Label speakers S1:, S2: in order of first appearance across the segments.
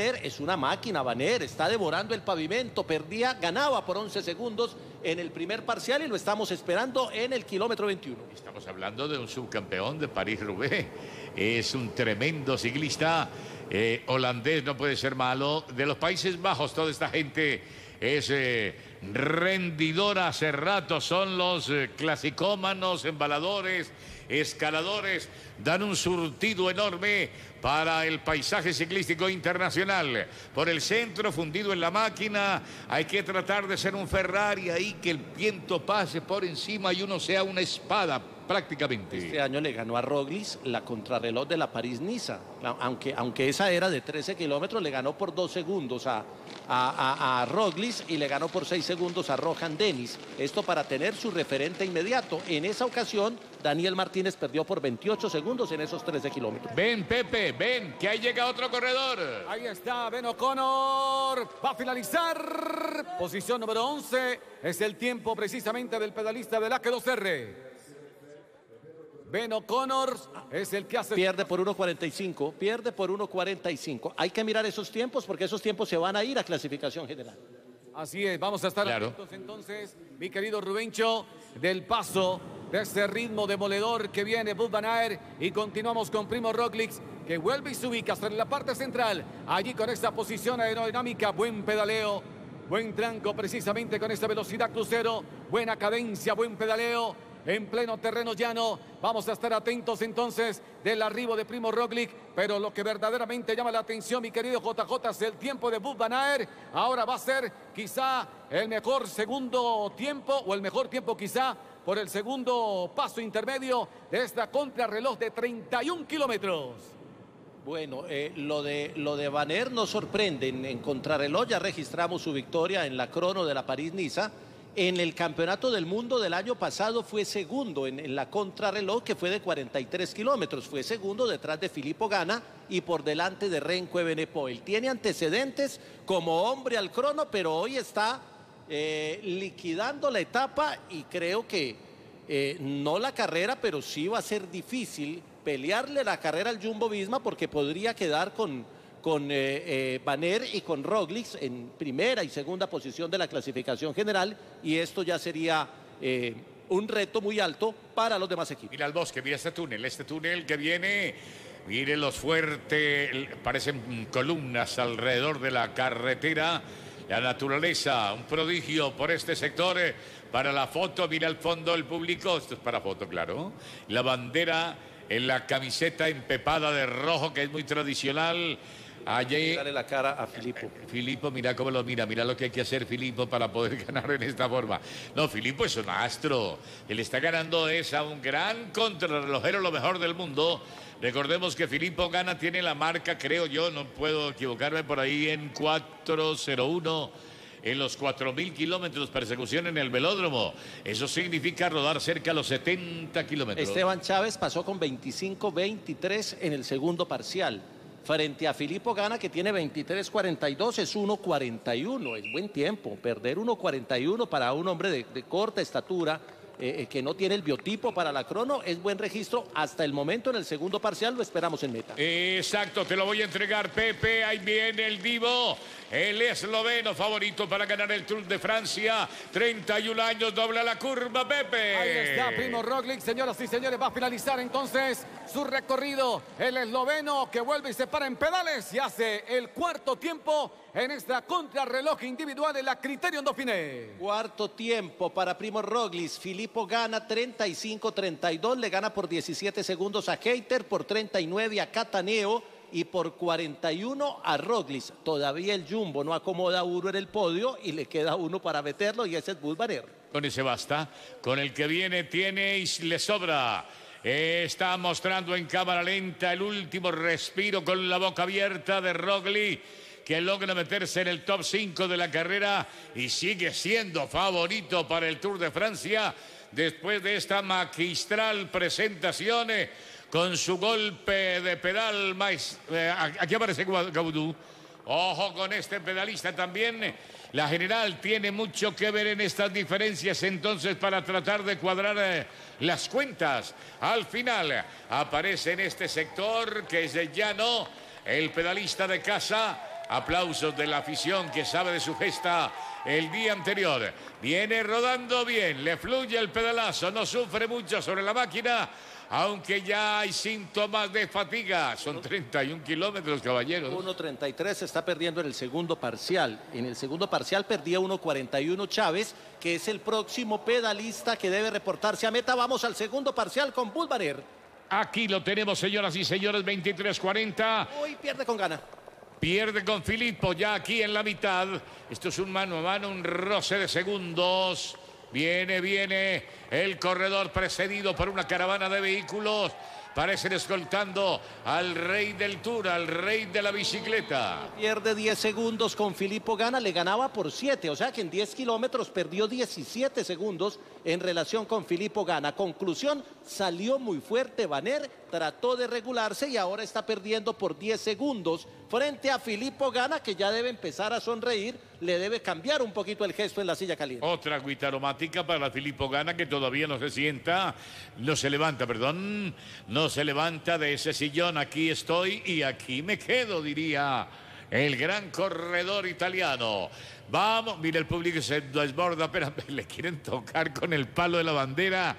S1: Es una máquina, Banner está devorando el pavimento, perdía, ganaba por 11 segundos en el primer parcial y lo estamos esperando en el kilómetro 21.
S2: Estamos hablando de un subcampeón de París-Roubaix, es un tremendo ciclista eh, holandés, no puede ser malo, de los Países Bajos, toda esta gente es eh, rendidora hace rato, son los eh, clasicómanos, embaladores, escaladores, dan un surtido enorme para el paisaje ciclístico internacional. Por el centro, fundido en la máquina, hay que tratar de ser un Ferrari ahí, que el viento pase por encima y uno sea una espada prácticamente.
S1: Este año le ganó a Roglis la contrarreloj de la París-Niza. Aunque, aunque esa era de 13 kilómetros, le ganó por dos segundos a, a, a, Roglis y le ganó por seis segundos a Rohan Dennis. Esto para tener su referente inmediato. En esa ocasión, Daniel Martínez perdió por 28 segundos en esos 13 kilómetros.
S2: Ven, Pepe, ven, que ahí llega otro corredor.
S3: Ahí está Ben O'Connor. Va a finalizar. Posición número 11. Es el tiempo precisamente del pedalista del AK2R. Ben O'Connor es el que hace...
S1: Pierde por 1.45, pierde por 1.45. Hay que mirar esos tiempos porque esos tiempos se van a ir a clasificación general.
S3: Así es, vamos a estar atentos entonces, mi querido Rubencho, del paso de este ritmo demoledor que viene Bud Van y continuamos con Primo Roglic que vuelve y se ubica hasta en la parte central, allí con esta posición aerodinámica, buen pedaleo, buen tranco precisamente con esta velocidad crucero, buena cadencia, buen pedaleo, en pleno terreno llano. Vamos a estar atentos entonces del arribo de Primo Roglic, pero lo que verdaderamente llama la atención, mi querido JJ, es el tiempo de Aert. Ahora va a ser quizá el mejor segundo tiempo o el mejor tiempo quizá por el segundo paso intermedio de esta contrarreloj de 31 kilómetros.
S1: Bueno, eh, lo de lo de Van nos sorprende. En, en contrarreloj ya registramos su victoria en la crono de la París-Niza en el Campeonato del Mundo del año pasado fue segundo en, la contrarreloj, que fue de 43 kilómetros. Fue segundo detrás de Filippo Gana y por delante de Renko Ebenepoel. Tiene antecedentes como hombre al crono, pero hoy está eh, liquidando la etapa y creo que eh, no la carrera, pero sí va a ser difícil pelearle la carrera al Jumbo Visma porque podría quedar con con eh, eh y con Roglic en primera y segunda posición de la clasificación general y esto ya sería eh, un reto muy alto para los demás equipos.
S2: Mira el bosque, mira este túnel, este túnel que viene, mire los fuertes, parecen columnas alrededor de la carretera. La naturaleza, un prodigio por este sector. Eh, para la foto, mira al fondo el público, esto es para foto, claro. La bandera en la camiseta empepada de rojo, que es muy tradicional.
S1: Allí, Dale la cara a Filipo.
S2: Filipo, mira cómo lo mira, mira lo que hay que hacer Filipo para poder ganar en esta forma. No, Filipo es un astro. Él está ganando es a un gran contrarrelojero, lo mejor del mundo. Recordemos que Filipo gana, tiene la marca, creo yo, no puedo equivocarme por ahí, en 401 en los 4.000 kilómetros persecución en el velódromo. Eso significa rodar cerca de los 70 kilómetros.
S1: Esteban Chávez pasó con 25-23 en el segundo parcial frente a Filippo Gana que tiene 23.42, es 1.41, es buen tiempo. Perder 1.41 para un hombre de, corta estatura eh, eh, que no tiene el biotipo para la crono es buen registro hasta el momento en el segundo parcial lo esperamos en meta.
S2: Exacto, te lo voy a entregar Pepe, ahí viene el divo el esloveno favorito para ganar el Tour de Francia. 31 años, dobla la curva, Pepe.
S3: Ahí está Primo Roglic, señoras y señores, va a finalizar entonces su recorrido. El esloveno que vuelve y se para en pedales y hace el cuarto tiempo en esta contrarreloj individual de la Criterion Dauphiné.
S1: Cuarto tiempo para Primo Roglic. Filippo gana 35-32, le gana por 17 segundos a Keiter, por 39 a Cataneo y por 41 a Roglic. Todavía el Jumbo no acomoda uno en el podio y le queda uno para meterlo y ese es Bulbaner.
S2: Con ese basta. Con el que viene tiene y le sobra. Está mostrando en cámara lenta el último respiro con la boca abierta de Roglic que logra meterse en el top 5 de la carrera y sigue siendo favorito para el Tour de Francia después de esta magistral presentación con su golpe de pedal. más eh, aquí aparece Gaudú. Ojo con este pedalista también. La general tiene mucho que ver en estas diferencias entonces para tratar de cuadrar eh, las cuentas. Al final aparece en este sector que es llano el pedalista de casa Aplausos de la afición que sabe de su gesta el día anterior. Viene rodando bien, le fluye el pedalazo, no sufre mucho sobre la máquina aunque ya hay síntomas de fatiga. Son 31 kilómetros, caballeros.
S1: 1.33 se está perdiendo en el segundo parcial. En el segundo parcial perdía 1.41 Chávez, que es el próximo pedalista que debe reportarse a meta. Vamos al segundo parcial con Bulbaner.
S2: Aquí lo tenemos, señoras y señores, 23-40.
S1: Hoy pierde con gana.
S2: Pierde con Filippo ya aquí en la mitad. Esto es un mano a mano, un roce de segundos. Viene, viene el corredor precedido por una caravana de vehículos. Parecen escoltando al rey del tour, al rey de la bicicleta.
S1: Pierde 10 segundos con Filippo Gana, le ganaba por 7, o sea que en 10 kilómetros perdió 17 segundos en relación con Filippo Gana. Conclusión, salió muy fuerte Vaner, trató de regularse y ahora está perdiendo por 10 segundos frente a Filippo Gana, que ya debe empezar a sonreír, le debe cambiar un poquito el gesto en la silla caliente.
S2: Otra agüita aromática para Filippo Gana, que todavía no se sienta, no se levanta, perdón, no se levanta de ese sillón. Aquí estoy y aquí me quedo, diría el gran corredor italiano. Vamos, mire el público se desborda, pero le quieren tocar con el palo de la bandera.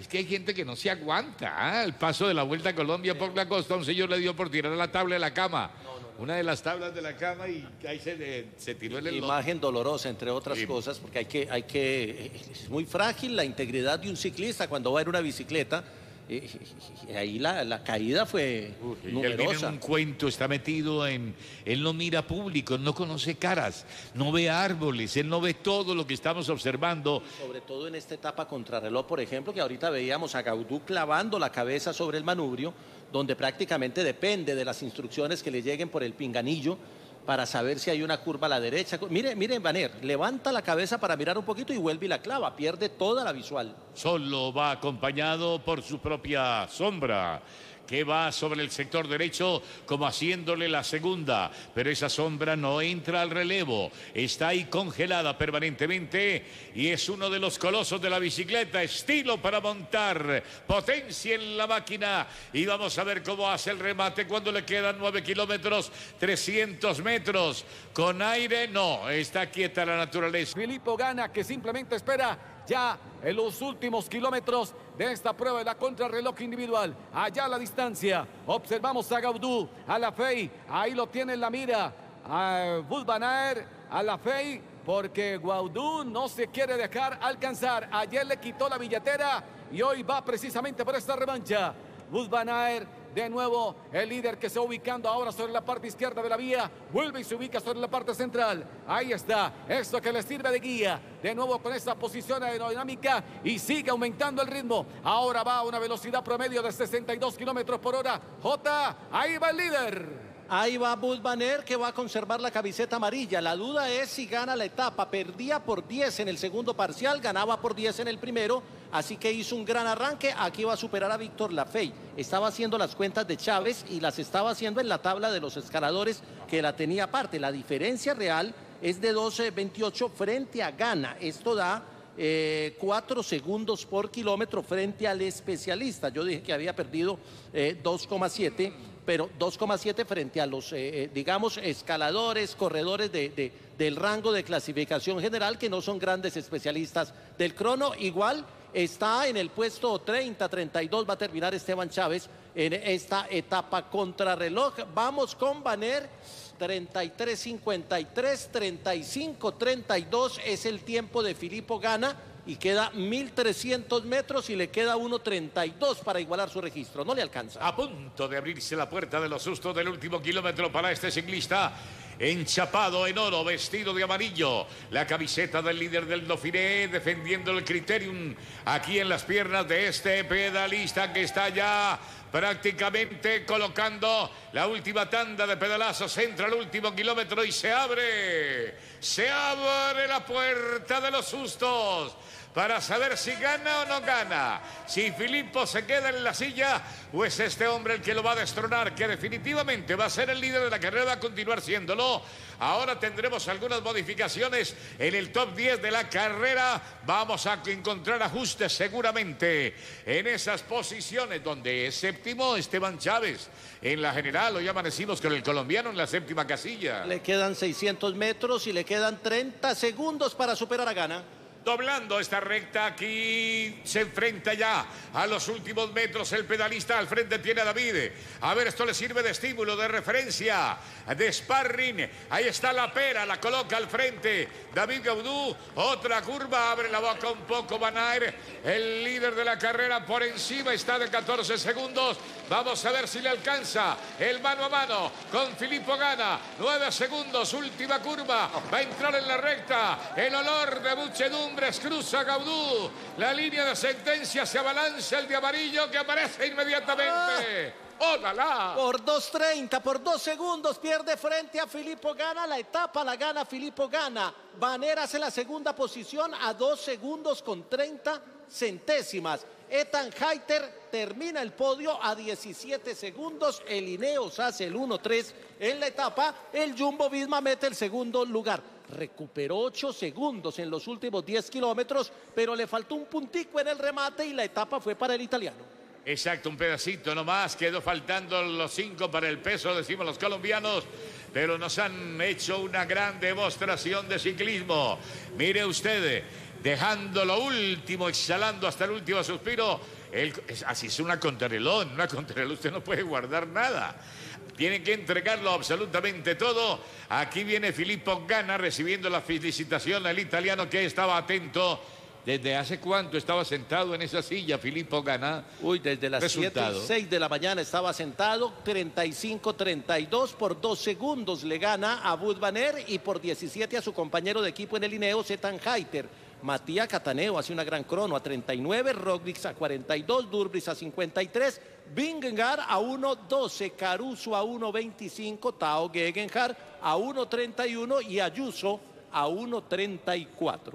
S2: Es que hay gente que no se aguanta. ¿ah? El paso de la Vuelta a Colombia por la costa, un señor le dio por tirar la tabla de la cama. Una de las tablas de la cama y ahí se, tiró el
S1: Imagen dolorosa, entre otras cosas, porque hay que, hay que... Es muy frágil la integridad de un ciclista cuando va en una bicicleta ahí la, caída fue numerosa.
S2: Él un cuento, está metido en... Él no mira público, no conoce caras, no ve árboles, él no ve todo lo que estamos observando.
S1: Sobre todo en esta etapa contrarreloj, por ejemplo, que ahorita veíamos a Gaudú clavando la cabeza sobre el manubrio, donde prácticamente depende de las instrucciones que le lleguen por el pinganillo para saber si hay una curva a la derecha. Mire, mire, Vaner, levanta la cabeza para mirar un poquito y vuelve y la clava, pierde toda la visual.
S2: Solo va acompañado por su propia sombra que va sobre el sector derecho como haciéndole la segunda, pero esa sombra no entra al relevo, está ahí congelada permanentemente y es uno de los colosos de la bicicleta, estilo para montar, potencia en la máquina. Y vamos a ver cómo hace el remate cuando le quedan 9 kilómetros, 300 metros, con aire no, está quieta la naturaleza.
S3: Filippo gana que simplemente espera ya en los últimos kilómetros de esta prueba de la contrarreloj individual. Allá a la distancia, observamos a Gaudú, a la Fey, ahí lo tiene en la mira, a Budbanaer, a la Fey, porque Gaudú no se quiere dejar alcanzar. Ayer le quitó la billetera y hoy va precisamente por esta revancha. Budbanaer de nuevo, el líder que se va ubicando ahora sobre la parte izquierda de la vía. Vuelve y se ubica sobre la parte central. Ahí está. Esto que le sirve de guía. De nuevo con esta posición aerodinámica y sigue aumentando el ritmo. Ahora va a una velocidad promedio de 62 kilómetros por hora. J, ahí va el líder.
S1: Ahí va Bud Banner que va a conservar la camiseta amarilla. La duda es si gana la etapa. Perdía por 10 en el segundo parcial, ganaba por 10 en el primero. Así que hizo un gran arranque. Aquí va a superar a Víctor Lafey. Estaba haciendo las cuentas de Chávez y las estaba haciendo en la tabla de los escaladores que la tenía aparte. La diferencia real es de 12.28 frente a Gana. Esto da eh, 4 segundos por kilómetro frente al especialista. Yo dije que había perdido 2,7 eh, pero 2,7 frente a los, eh, eh, digamos, escaladores, corredores de, del rango de clasificación general, que no son grandes especialistas del crono. Igual está en el puesto 30, 32, va a terminar Esteban Chávez en esta etapa contrarreloj. Vamos con Baner. 33, 53, 35, 32 es el tiempo de Filipo Gana y queda 1.300 metros y le queda 1.32 para igualar su registro. No le alcanza.
S2: A punto de abrirse la puerta de los sustos del último kilómetro para este ciclista. Enchapado en oro, vestido de amarillo, la camiseta del líder del Dauphiné defendiendo el criterium aquí en las piernas de este pedalista que está ya prácticamente colocando la última tanda de pedalazos, entra el último kilómetro y se abre, se abre la puerta de los sustos para saber si gana o no gana. Si Filippo se queda en la silla o es este hombre el que lo va a destronar, que definitivamente va a ser el líder de la carrera, va a continuar siéndolo. Ahora tendremos algunas modificaciones en el top 10 de la carrera. Vamos a encontrar ajustes seguramente en esas posiciones donde es séptimo Esteban Chávez. En la general hoy amanecimos con el colombiano en la séptima casilla.
S1: Le quedan 600 metros y le quedan 30 segundos para superar a Gana
S2: doblando esta recta. Aquí se enfrenta ya a los últimos metros el pedalista. Al frente tiene a David. A ver, esto le sirve de estímulo, de referencia, de sparring. Ahí está la pera, la coloca al frente. David Gaudú, otra curva, abre la boca un poco Banaer, el líder de la carrera por encima está de 14 segundos. Vamos a ver si le alcanza el mano a mano con Filippo Gana. 9 segundos, última curva. Va a entrar en la recta. El olor de muchedumbre cruza Gaudú. La línea de sentencia se abalanza el de amarillo que aparece inmediatamente. ¡Ólala!
S1: Por 2.30, por dos segundos pierde frente a Filippo Gana. La etapa la gana Filippo Gana. Baneras en la segunda posición a dos segundos con 30 centésimas. Ethan Heiter termina el podio a 17 segundos. El Ineos hace el 1-3 en la etapa. El Jumbo Visma mete el segundo lugar recuperó 8 segundos en los últimos 10 kilómetros, pero le faltó un puntico en el remate y la etapa fue para el italiano.
S2: Exacto, un pedacito nomás, quedó faltando los 5 para el peso, decimos los colombianos, pero nos han hecho una gran demostración de ciclismo. Mire usted, dejando lo último, exhalando hasta el último suspiro, así es una contrarreloj, una contrarreloj usted no puede guardar nada. Tienen que entregarlo absolutamente todo. Aquí viene Filippo Gana recibiendo la felicitación al italiano que estaba atento. ¿Desde hace cuánto estaba sentado en esa silla Filippo Gana?
S1: Uy, desde las 7 6 de la mañana estaba sentado, 35-32 por dos segundos le gana a Bud Banner y por 17 a su compañero de equipo en el Ineo, Zetan Heiter. Matías Cataneo hace una gran crono a 39, Roglic a 42, Durbris a 53, Bingengar a 1.12, Caruso a 1.25, Tao Gegenhardt a 1.31 y Ayuso a 1.34.